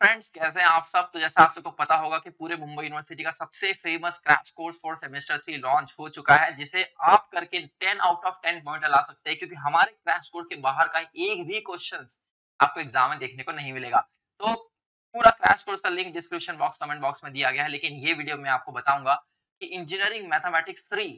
Friends कैसे हैं आप सब? तो जैसा आप सबको पता होगा कि पूरे मुंबई यूनिवर्सिटी का सबसे famous crash course for semester three launch हो चुका है, जिसे आप करके 10 आउट ऑफ़ 10 पॉइंट ला सकते हैं, क्योंकि हमारे क्रैश कोर्स के बाहर का एक भी क्वेश्चन आपको एग्ज़ाम में देखने को नहीं मिलेगा। तो पूरा क्रैश कोर्स का link description box comment box में दिया गया है, लेकिन ये वीडियो में आपको बताऊँगा कि इंजीनियरिंग मैथमेटिक्स थ्री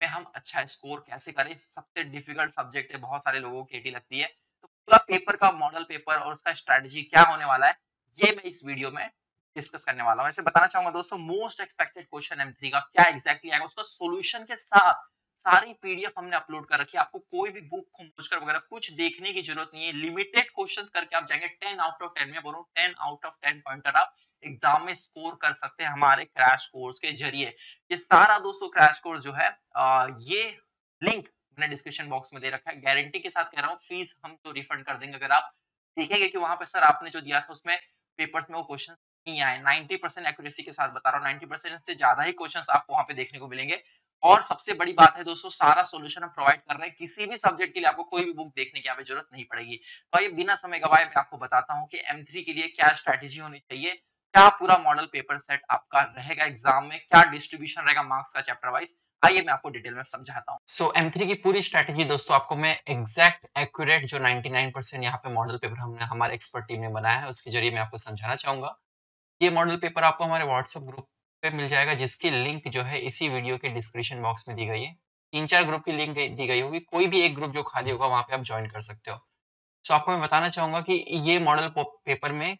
में हम अच्छा स्कोर कैसे करें। सबसे डिफ़िकल्ट सब्जेक्ट है, बहुत सारे लोगों को केटी लगती है। तो पूरा पेपर का मॉडल पेपर और उसका स्ट्रेटजी क्या होने वाला है ये मैं इस वीडियो में डिस्कस करने वाला हूँ। ऐसे बताना चाहूँगा दोस्तों मोस्ट एक्सपेक्टेड क्वेश्चन एम का क्या एक्जैक्टली आएगा उसका सोल्यूशन के साथ सारी पीडीएफ हमने अपलोड कर रखी है। आपको कोई भी बुक खोजकर वगैरह कुछ देखने की ज़रूरत नहीं है। लिमिटेड क्वेश्चंस करके आप जाएँगे 10 आउट ऑफ़ 10 में बोलो 10 आउट ऑफ़ 10 पॉइंटर आप एग्ज़ाम में स्कोर कर सकते हैं हमारे क्रैश कोर्स के ज़रिए। ये सारा दोस्तों क्रैश कोर्स जो है आ, ये लिंक मैंने डिस्क्रिप्शन बॉक्स में दे रखा है। गारंटी के साथ कह रहा हूँ फ़ीस हम तो रिफंड कर देंगे। अगर आप देखेंगे कि वहाँ पर सर आपने जो दिया था उसमें पेपर्स में वो क्वेश्चन नहीं आए। 90 परसेंट एक्यूरेसी के साथ बता रहा हूँ। 90 परसेंट से ज़्यादा ही क्वेश्चन आपको वहाँ पे देखने को मिलेंगे। और सबसे बड़ी बात है दोस्तों, सारा सोल्यूशन हम प्रोवाइड कर रहे हैं। किसी भी सब्जेक्ट के लिए आपको कोई भी बुक देखने की ज़रूरत नहीं पड़ेगी। तो ये बिना समय गवाए मैं आपको बताता हूँ कि M3 के लिए क्या स्ट्रेटेजी होनी चाहिए, क्या पूरा मॉडल पेपर सेट आपका रहेगा एग्ज़ाम में, क्या डिस्ट्रीब्यूशन रहेगा मार्क्स का चैप्टर वाइज आइए मैं आपको डिटेल में समझाता हूँ। सो M3 की पूरी स्ट्रेटेजी दोस्तों आपको मैं एग्जैक्ट एक्यूरेट जो 99 परसेंट यहाँ पे मॉडल पेपर हमने, हमारे एक्सपर्ट टीम ने बनाया है, उसके ज़रिए मैं आपको समझाना चाहूँगा। ये मॉडल पेपर आपको हमारे व्हाट्सएप ग्रुप पे मिल जाएगा, जिसकी लिंक जो है इसी वीडियो के डिस्क्रिप्शन बॉक्स में दी गई है। तीन चार ग्रुप की लिंक दी गई होगी, कोई भी एक ग्रुप जो खाली होगा, वहाँ पे आप ज्वाइन कर सकते हो। सो आपको मैं बताना चाहूँगा कि ये मॉडल पेपर में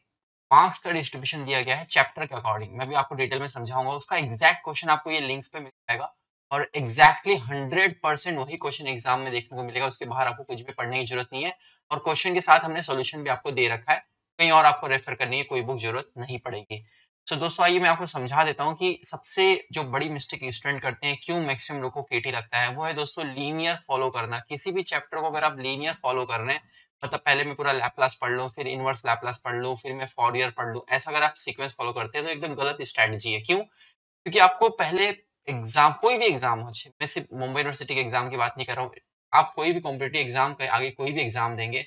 मार्क्स का डिस्ट्रीब्यूशन दिया गया है चैप्टर के अकॉर्डिंग मैं भी आपको डिटेल में समझाऊँगा, उसका एग्जैक्ट क्वेश्चन आपको ये लिंक्स पे मिल जाएगा। और एग्जैक्टली हंड्रेड परसेंट वही क्वेश्चन एग्ज़ाम में देखने को मिलेगा उसके बाहर आपको कुछ भी पढ़ने की ज़रूरत नहीं है और क्वेश्चन के साथ हमने सोल्यूशन भी आपको दे रखा है कहीं और आपको रेफर करने की कोई बुक ज़रूरत नहीं पड़ेगी। सो so, दोस्तों आइए मैं आपको समझा देता हूँ कि सबसे जो बड़ी मिस्टेक स्टूडेंट करते हैं क्यों मैक्सिमम लोग को केटी लगता है वो है दोस्तों लीनियर फॉलो करना। किसी भी चैप्टर को अगर आप लीनियर फॉलो कर रहे हैं मतलब पहले मैं पूरा लैपलास पढ़ लूँ फिर इनवर्स लैपलास पढ़ लूँ फिर मैं फॉरियर पढ़ लूँ ऐसा अगर आप सीक्वेंस फॉलो करते हैं तो एकदम गलत स्ट्रेटजी है। क्यों? क्योंकि आपको पहले एग्ज़ाम, कोई भी एग्ज़ाम हो मैं सिर्फ़ मुंबई यूनिवर्सिटी के एग्ज़ाम की बात नहीं कर रहा हूँ। आप कोई भी कॉम्पिटेटिव एग्ज़ाम के आगे कोई भी एग्ज़ाम देंगे,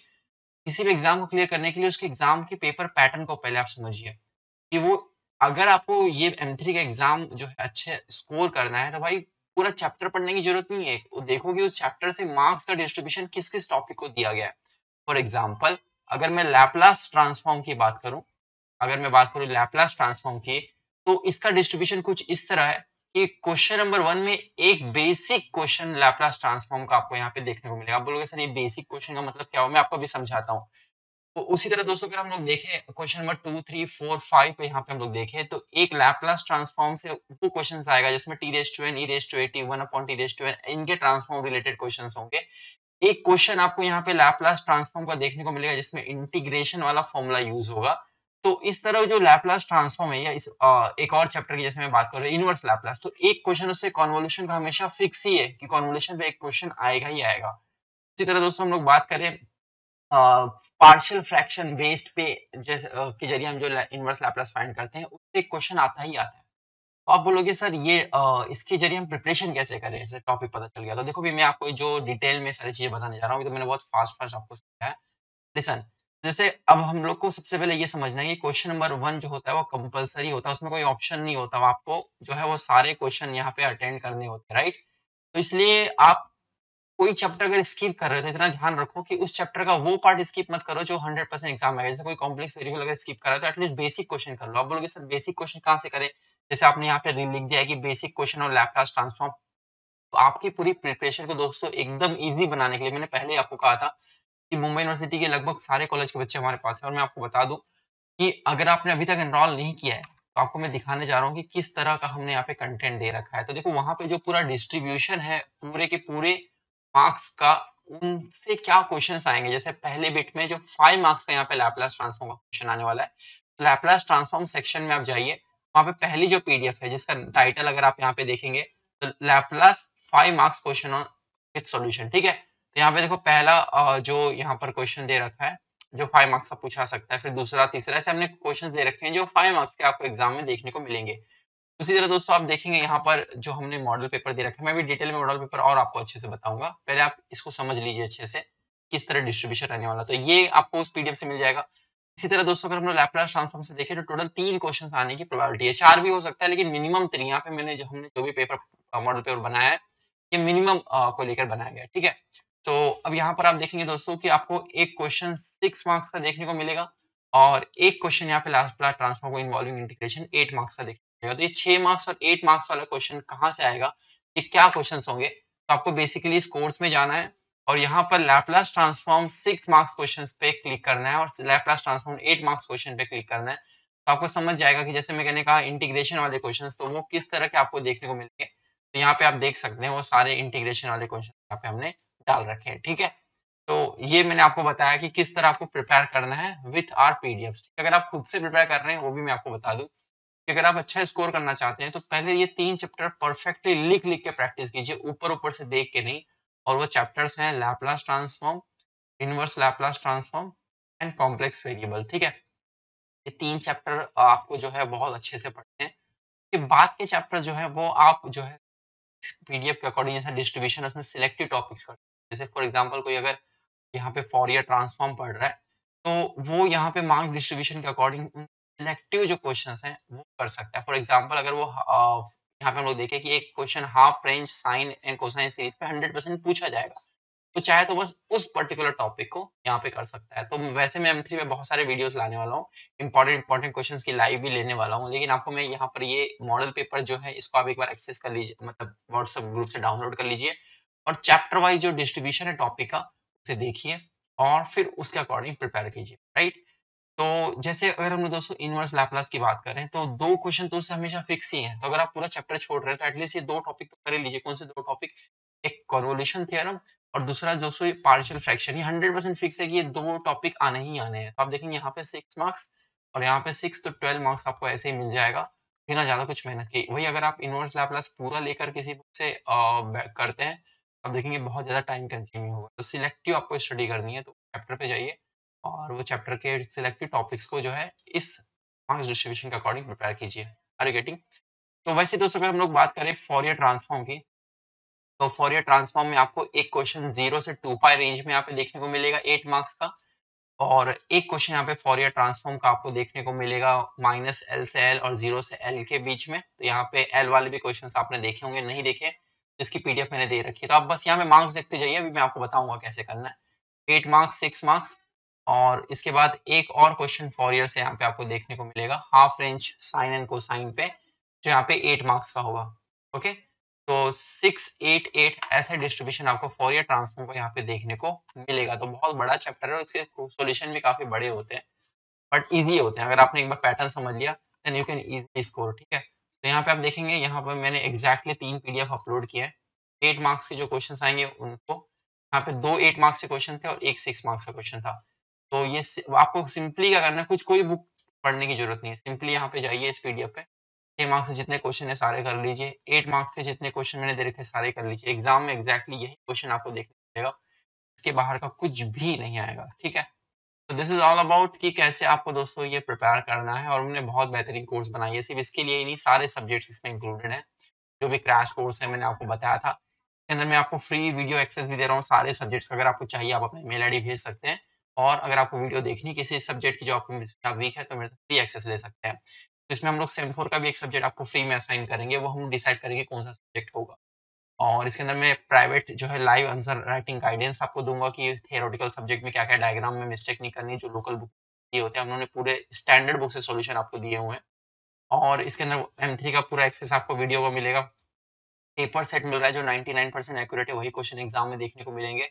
किसी भी एग्ज़ाम को क्लियर करने के लिए उसके एग्ज़ाम के पेपर पैटर्न को पहले आप समझिए कि वो, अगर आपको ये M3 का एग्ज़ाम जो है अच्छे स्कोर करना है तो भाई पूरा चैप्टर पढ़ने की ज़रूरत नहीं है। देखो कि उस चैप्टर से मार्क्स का डिस्ट्रीब्यूशन किस किस टॉपिक को दिया गया है। फॉर एग्ज़ाम्पल अगर मैं लैपलास ट्रांसफॉर्म की बात करूँ, अगर मैं बात करूँ लैपलास ट्रांसफॉर्म की तो इसका डिस्ट्रीब्यूशन कुछ इस तरह है कि क्वेश्चन नंबर वन में एक बेसिक क्वेश्चन लैपलास ट्रांसफॉर्म का आपको यहाँ पे देखने को मिलेगा। आप बोलोगे सर ये बेसिक क्वेश्चन का मतलब क्या हो मैं आपको भी समझाता हूँ। तो उसी तरह दोस्तों अगर हम लोग देखें question number two three four five पे यहाँ पे हम लोग देखें तो एक लैपलास ट्रांसफॉर्म से वो क्वेश्चन आएगा जिसमें T raise to N E raise to AT one upon T raise to N इनके ट्रांसफॉर्म रिलेटेड क्वेश्चन होंगे। एक क्वेश्चन आपको यहाँ पे लैपलास ट्रांसफॉर्म का देखने को मिलेगा जिसमें इंटीग्रेशन वाला फॉर्मूला यूज़ होगा। तो इस तरह जो लैपलास ट्रांसफॉर्म है या इस आ, एक और चैप्टर की जैसे मैं बात कर रहा हूँ इनवर्स लैपलास तो एक क्वेश्चन उससे कॉन्वोल्यूशन का हमेशा फिक्स ही है कि कॉन्वोल्यूशन पे एक क्वेश्चन आएगा ही आएगा। इसी तरह दोस्तों हम लोग बात करें पार्शियल फ्रैक्शन बेस्ड पे जैसे के ज़रिए हम जो इनवर्स लैपलास फाइंड करते हैं उससे क्वेश्चन आता ही आता है। तो आप बोलोगे सर ये आ, इसके ज़रिए हम प्रिपरेशन कैसे करें? ऐसे टॉपिक पता चल गया। तो देखो भी मैं आपको जो डिटेल में सारी चीज़ें बताने जा रहा हूँ तो मैंने बहुत फास्ट फास्ट आपको समझाया। लिसन जैसे अब हम लोग को सबसे पहले ये समझना है कि क्वेश्चन नंबर वन जो होता है वो कंपलसरी होता है, उसमें कोई ऑप्शन नहीं होता, आपको जो है वो सारे क्वेश्चन यहाँ पे अटेंड करने होते हैं राइट तो इसलिए आप कोई चैप्टर अगर स्किप कर रहे हो तो इतना ध्यान रखो कि उस चैप्टर का वो पार्ट स्किप मत करो जो 100 परसेंट एग्ज़ाम में जैसे कोई कॉम्प्लेक्स वेरिएबल अगर स्किप कर तो एटलीस्ट बेसिक क्वेश्चन कर लो। आप बोलोगे, सर बेसिक क्वेश्चन कहाँ से करें? जैसे आपने यहाँ पे लिख दिया है कि बेसिक क्वेश्चन और लैपटॉप ट्रांसफॉर्म तो आपकी पूरी प्रिपरेशन को दोस्तों एकदम ईजी बनाने के लिए मैंने पहले आपको कहा था कि मुंबई यूनिवर्सिटी के लगभग सारे कॉलेज के बच्चे हमारे पास है और मैं आपको बता दूँ कि अगर आपने अभी तक एनरोल नहीं किया है तो आपको मैं दिखाने जा रहा हूँ कि किस तरह का हमने यहाँ पे कंटेंट दे रखा है। तो देखो, वहाँ पे जो पूरा डिस्ट्रीब्यूशन है, पूरे के पूरे मार्क्स का, उनसे क्या क्वेश्चंस आएँगे? जैसे पहले बिट में जो फाइव मार्क्स का यहाँ पे लैपलास ट्रांसफॉर्म का क्वेश्चन आने वाला है। लैपलास ट्रांसफॉर्म सेक्शन में आप जाइए, वहाँ पे पहली जो पीडीएफ है, जिसका टाइटल अगर आप यहाँ पे देखेंगे तो Laplace five marks question on with solution ठीक है? तो यहाँ पे देखो पहला जो यहाँ पर क्वेश्चन दे रखा है, जो फाइव मार्क्स का पूछा सकता है, फिर दूसरा, तीसरा, ऐसे हमने क्वेश्चन दे रखे हैं जो फाइव मार्क्स के आपको एग्ज़ाम में देखने को मिलेंगे। उसी तरह दोस्तों आप देखेंगे यहाँ पर जो हमने मॉडल पेपर दे रखा है, मैं भी डिटेल में मॉडल पेपर और आपको अच्छे से बताऊँगा। पहले आप इसको समझ लीजिए अच्छे से, किस तरह डिस्ट्रीब्यूशन रहने वाला तो ये आपको उस पीडीएफ से मिल जाएगा। इसी तरह दोस्तों अगर हम लोग ट्रांसफॉर्म से देखें तो टोटल तीन क्वेश्चन आने की प्रोबेबिलिटी है। चार भी हो सकता है, लेकिन मिनिमम तीन यहाँ पे मैंने जो हमने जो भी पेपर मॉडल पेपर बनाया है, ये मिनिमम को लेकर बनाया गया ठीक है? तो अब यहाँ पर आप देखेंगे दोस्तों कि आपको एक क्वेश्चन सिक्स मार्क्स का देखने को मिलेगा और एक क्वेश्चन यहाँ पे लास्ट ट्रांसफॉर्म को इन्वॉल्विंग इंटीग्रेशन एट मार्क्स का देखने को मिलेगा। तो ये छह मार्क्स और एट मार्क्स वाला क्वेश्चन कहाँ से आएगा? ये क्या क्वेश्चन होंगे? तो आपको बेसिकली इस कोर्स में जाना है और यहाँ पर Laplace transform six marks question पे क्लिक करना है और Laplace transform eight marks question पे क्लिक करना है। तो आपको समझ जाएगा कि जैसे मैंने कहा इंटीग्रेशन वाले क्वेश्चन तो वो किस तरह के आपको देखने को मिलेंगे? तो यहाँ पे आप देख सकते हैं वो सारे इंटीग्रेशन वाले क्वेश्चन यहाँ पे हमने डाल रखे हैं, ठीक है? तो ये मैंने आपको बताया कि किस तरह आपको प्रिपेयर करना है विथ आर पीडीएफ अगर आप खुद से प्रिपेयर कर रहे हैं, वो भी मैं आपको बता दूँ कि अगर आप अच्छा स्कोर करना चाहते हैं तो पहले ये तीन चैप्टर परफेक्टली लिख लिख के प्रैक्टिस कीजिए, ऊपर ऊपर से देख के नहीं, और वो चैप्टर्स हैं Laplace transform inverse Laplace transform and complex variable ठीक है? ये तीन चैप्टर आपको जो है बहुत अच्छे से पढ़ते हैं। कि बाद के चैप्टर जो है, वो आप जो है पीडीएफ के अकॉर्डिंग जैसा डिस्ट्रीब्यूशन उसमें सिलेक्टिव टॉपिक्स कर जैसे फॉर एग्ज़ाम्पल कोई अगर यहाँ पे फॉरियर ट्रांसफॉर्म पढ़ रहा है तो वो यहाँ पे मार्क डिस्ट्रीब्यूशन के अकॉर्डिंग सिलेक्टिव जो क्वेश्चन हैं, वो कर सकता है। फॉर एग्ज़ाम्पल अगर वो यहाँ पे हम लोग देखें कि एक question half range sine and cosine series पे हंड्रेड परसेंट पूछा जाएगा तो चाहे तो बस उस पर्टिकुलर टॉपिक को यहाँ पे कर सकता है। तो वैसे मैं M3 में बहुत सारे वीडियोस लाने वाला हूँ इंपॉर्टेंट इंपॉर्टेंट क्वेश्चंस की लाइव भी लेने वाला हूँ, लेकिन आपको मैं यहाँ पर ये मॉडल पेपर जो है, इसको आप एक बार एक्सेस कर लीजिए मतलब व्हाट्सएप ग्रुप से डाउनलोड कर लीजिए और चैप्टर वाइज जो डिस्ट्रीब्यूशन है टॉपिक का, उसे देखिए और फिर उसके अकॉर्डिंग प्रिपेयर कीजिए राइट तो जैसे अगर हम दोस्तों इनवर्स लैपलास की बात करें तो दो क्वेश्चन तो उससे हमेशा फिक्स ही हैं। तो अगर आप पूरा चैप्टर छोड़ रहे हैं तो एटलीस्ट ये दो टॉपिक तो कर लीजिए। कौन से दो टॉपिक एक कॉन्वोल्यूशन थियरम और दूसरा दोस्तों ये पार्शियल फ्रैक्शन ये हंड्रेड परसेंट फिक्स है कि ये दो टॉपिक आने ही आने हैं। तो आप देखेंगे यहाँ पे सिक्स मार्क्स और यहाँ पे सिक्स तो ट्वेल्व मार्क्स आपको ऐसे ही मिल जाएगा, बिना ज़्यादा कुछ मेहनत की। वही अगर आप इनवर्स लैपलास पूरा लेकर किसी बुक से करते हैं आप देखेंगे बहुत ज़्यादा टाइम कंज्यूमिंग होगा। तो सिलेक्टिव आपको स्टडी करनी है तो चैप्टर पे जाइए और वो चैप्टर के सिलेक्टिव टॉपिक्स को जो है, इस मार्क्स डिस्ट्रीब्यूशन के अकॉर्डिंग प्रिपेयर कीजिए। आर गेटिंग तो वैसे दोस्तों, अगर हम लोग बात करें फॉरियर ट्रांसफॉर्म की तो फॉरियर ट्रांसफॉर्म में आपको एक क्वेश्चन ज़ीरो से टू पाई रेंज में यहाँ पे देखने को मिलेगा एट मार्क्स का और एक क्वेश्चन यहाँ पे फॉरियर ट्रांसफॉर्म का आपको देखने को मिलेगा माइनस एल से एल और ज़ीरो से एल के बीच में। तो यहाँ पे एल वाले भी क्वेश्चन आपने देखे होंगे, नहीं देखे। जिसकी पीडीएफ मैंने दे रखी है। तो आप बस यहाँ पे मार्क्स देखते जाइए, अभी मैं आपको बताऊँगा कैसे करना है। एट मार्क्स सिक्स मार्क्स और इसके बाद एक और क्वेश्चन फॉर ईयर से यहाँ पे आपको देखने को मिलेगा। Half range sine and cosine पे, जो यहाँ पे एट मार्क्स का होगा। ओके तो सिक्स एट एट ऐसा डिस्ट्रीब्यूशन आपको फॉर ईयर ट्रांसफॉर्म को यहाँ पे देखने को मिलेगा। तो बहुत बड़ा चैप्टर है और इसके सोल्यूशन भी काफ़ी बड़े होते हैं। बट ईजी होते हैं। अगर आपने एक बार पैटर्न समझ लिया then you can easily score ठीक है? तो यहाँ पे आप देखेंगे, यहाँ पर मैंने एग्जैक्टली तीन पीडीएफ अपलोड किया है। एट मार्क्स के जो क्वेश्चन आएँगे, उनको यहाँ पे दो एट मार्क्स के क्वेश्चन थे और एक सिक्स मार्क्स का क्वेश्चन था। तो ये आपको सिंपली क्या करना है, कुछ, कोई बुक पढ़ने की ज़रूरत नहीं है। सिंपली यहाँ पे जाइए इस पीडीएफ पे। छह मार्क्स से जितने क्वेश्चन है, सारे कर लीजिए। एट मार्क्स के जितने क्वेश्चन मैंने दे रखे सारे कर लीजिए। एग्ज़ाम में एग्जैक्टली यही क्वेश्चन आपको देखने मिलेगा इसके बाहर का कुछ भी नहीं आएगा, ठीक है? तो दिस इज़ ऑल अबाउट कि कैसे आपको दोस्तों ये प्रिपेयर करना है और हमने बहुत बेहतरीन कोर्स बनाई है। सिर्फ़ इसके लिए ही नहीं, सारे सब्जेक्ट्स इसमें इंक्लूडेड है, जो भी क्रैश कोर्स है, मैंने आपको बताया था। के अंदर मैं आपको फ्री वीडियो एक्सेस भी दे रहा हूँ, सारे सब्जेक्ट्स अगर आपको चाहिए, आप अपने मेल आईडी भेज सकते हैं। और अगर आपको वीडियो देखनी किसी सब्जेक्ट की जो आपको वीक है तो मेरे फ्री एक्सेस ले सकते हैं। तो इसमें हम लोग सेवन फोर का भी एक सब्जेक्ट आपको फ्री में असाइन करेंगे, वो हम डिसाइड करेंगे कौन सा सब्जेक्ट होगा। और इसके अंदर मैं प्राइवेट जो है लाइव आंसर राइटिंग गाइडेंस आपको दूँगा कि थियोरेटिकल सब्जेक्ट में क्या क्या डायग्राम में मिस्टेक नहीं करनी, जो लोकल बुक दिए होते हैं, उन्होंने पूरे स्टैंडर्ड बुक से सोल्यूशन आपको दिए हुए हैं। और इसके अंदर M3 का पूरा एक्सेस आपको वीडियो को मिलेगा। पेपर सेट मिल रहा है जो 99 परसेंट एक्यूरेट है, वही क्वेश्चन एग्ज़ाम में देखने को मिलेंगे।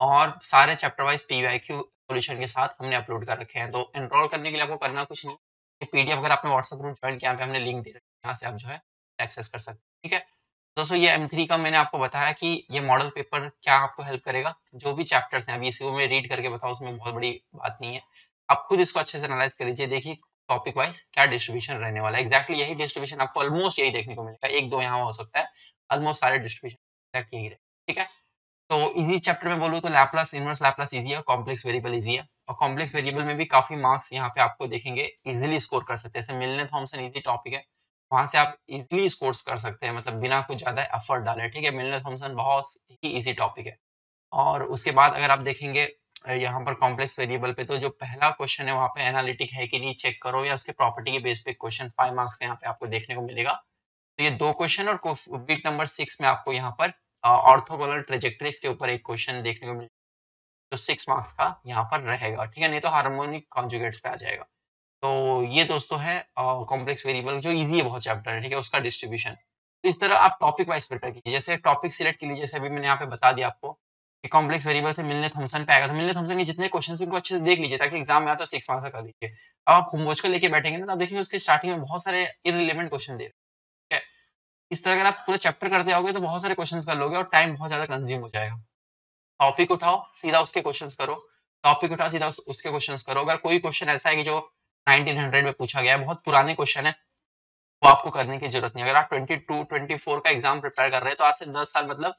और सारे चैप्टर वाइज पीवाईक्यू सॉल्यूशन के साथ हमने अपलोड कर रखे हैं। तो एनरोल करने के लिए आपको करना कुछ नहीं। पीडीएफ अगर आपने व्हाट्सएप ग्रुप ज्वाइन किया हमने लिंक दे रखा है, यहाँ से आप जो है एक्सेस कर सकते हैं। ठीक है? दोस्तों, ये M3 का मैंने आपको बताया कि ये मॉडल पेपर क्या आपको हेल्प करेगा? जो भी चैप्टर्स हैं, अभी इसी को मैं रीड करके बताऊँ, उसमें बहुत बड़ी बात नहीं है। आप खुद इसको अच्छे से एनालाइज कर लीजिए देखिए टॉपिक वाइज क्या डिस्ट्रीब्यूशन रहने वाला है। एक्जैक्टली यही डिस्ट्रीब्यूशन आपको ऑलमोस्ट यही देखने को मिलेगा। एक दो यहाँ हो सकता है ऑलमोस्ट सारे डिस्ट्रीब्यूशन एक्जैक्ट यही रहे ठीक है? तो इजी चैप्टर में बोलूँ तो लैपलास इनवर्स लैपलास इजी है कॉम्प्लेक्स वेरिएबल इजी है। और कॉम्प्लेक्स वेरिएबल में भी काफ़ी मार्क्स यहाँ पे आपको देखेंगे इजीली स्कोर कर सकते हैं। जैसे मिलने थॉमसन इजी टॉपिक है। वहाँ से आप इजीली स्कोर कर सकते हैं मतलब बिना कुछ ज़्यादा एफर्ट डाले, ठीक है? मिलने थॉमसन बहुत ही इजी टॉपिक है। और उसके बाद अगर आप देखेंगे यहाँ पर कॉम्प्लेक्स वेरिएबल पे तो जो पहला क्वेश्चन है, वहाँ पे एनालिटिक है कि नहीं चेक करो, या उसके प्रॉपर्टी के बेस पे क्वेश्चन फाइव मार्क्स का यहाँ पे आपको देखने को मिलेगा। तो ये दो क्वेश्चन और बीट नंबर सिक्स में आपको यहाँ पर ऑर्थोगोनल ट्रेजेक्टरीज के ऊपर एक क्वेश्चन देखने को मिलेगा, जो सिक्स मार्क्स का यहाँ पर रहेगा, ठीक है? नहीं तो हार्मोनिक कॉन्जुगेट्स पे आ जाएगा। तो ये दोस्तों है कॉम्प्लेक्स वेरिएबल जो इजी है बहुत चैप्टर है, ठीक है, उसका डिस्ट्रीब्यूशन तो इस तरह आप टॉपिक वाइज प्रिपेयर कीजिए। जैसे टॉपिक सिलेक्ट कीजिए जैसे अभी मैंने यहाँ पे बता दिया आपको कि कॉम्प्लेक्स वेरिएबल से मिलने थॉमसन पे आएगा तो मिलने थॉमसन के जितने क्वेश्चन उनको अच्छे से देख लीजिए, ताकि एग्ज़ाम में आए तो सिक्स मार्क्स का लीजिए अब आप होमवर्क को लेके बैठेंगे ना तो आप उसके स्टार्टिंग में बहुत सारे इरिलेवेंट क्वेश्चन दे रहे हैं इस तरह अगर आप पूरा चैप्टर करते आओगे तो बहुत सारे क्वेश्चन कर लोगे, और टाइम बहुत ज़्यादा कंज्यूम हो जाएगा। टॉपिक उठाओ, सीधा उसके क्वेश्चन करो। टॉपिक उठाओ, सीधा उसके क्वेश्चन करो। अगर कोई क्वेश्चन ऐसा है कि जो 1900 में पूछा गया है। बहुत पुराने क्वेश्चन है। वो आपको करने की ज़रूरत नहीं अगर आप 22 24 का एग्ज़ाम प्रिपेयर कर रहे हैं तो आज से 10 साल मतलब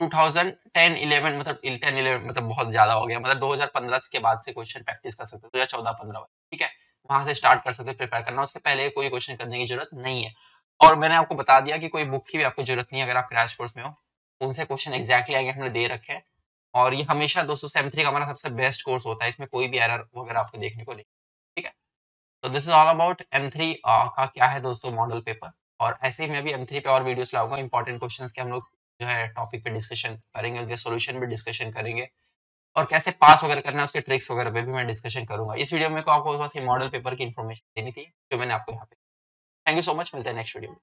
2010 11 मतलब 10 11 मतलब बहुत ज़्यादा हो गया। मतलब 2015 के बाद से क्वेश्चन प्रैक्टिस कर सकते हो। या 14 15 ठीक है? वहाँ से स्टार्ट कर सकते हो प्रिपेयर करना। उसके पहले कोई क्वेश्चन करने की ज़रूरत नहीं है। और मैंने आपको बता दिया कि कोई बुक की भी आपको ज़रूरत नहीं है अगर आप क्रैश कोर्स में हो। उनसे क्वेश्चन एक्जैक्टली आगे हमने दे रखे हैं। और ये हमेशा थ्री का हमारा सबसे बेस्ट कोर्स होता है। इसमें कोई भी एरर वगैरह आपको देखने को नहीं। तो this is all about M three का क्या है दोस्तों मॉडल पेपर और ऐसे ही मैं भी एम थ्री पे और वीडियोस लाऊँगा। इंपॉर्टेंट क्वेश्चंस के हम लोग जो है टॉपिक पे डिस्कशन करेंगे, उनके सोल्यूशन भी डिस्कशन करेंगे। और कैसे पास वगैरह करना है, उसके ट्रिक्स वगैरह पे भी मैं डिस्कशन करूँगा। इस वीडियो में आपको बस ये मॉडल पेपर की इन्फॉर्मेशन देनी थी, जो मैंने आपको यहाँ पे। थैंक यू सो मच मिलते हैं नेक्स्ट वीडियो में।